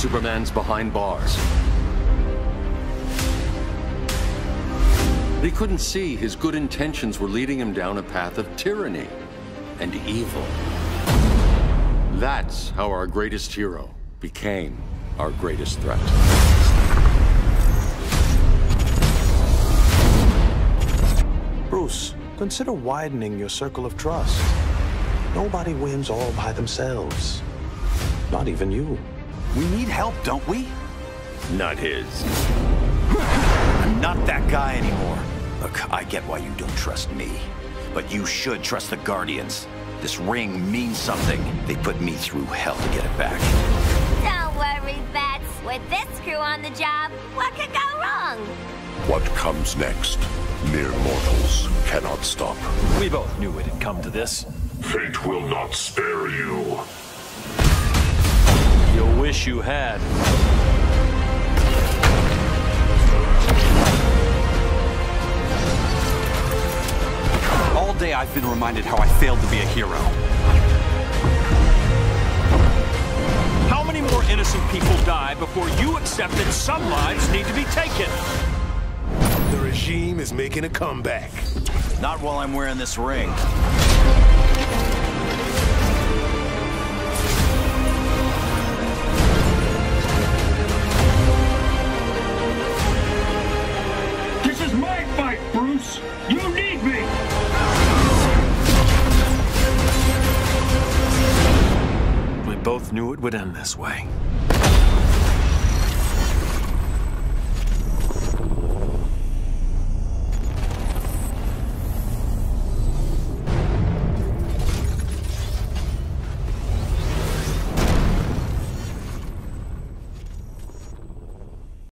Superman's behind bars. He couldn't see his good intentions were leading him down a path of tyranny and evil. That's how our greatest hero became our greatest threat. Bruce, consider widening your circle of trust. Nobody wins all by themselves. Not even you. We need help, don't we? Not his. I'm not that guy anymore. Look, I get why you don't trust me. But you should trust the Guardians. This ring means something. They put me through hell to get it back. Don't worry, Bats. With this crew on the job, what could go wrong? What comes next? Mere mortals cannot stop. We both knew it had come to this. Fate will not spare you. You'll wish you had. All day I've been reminded how I failed to be a hero. How many more innocent people die before you accept that some lives need to be taken? The regime is making a comeback. Not while I'm wearing this ring. You need me. We both knew it would end this way.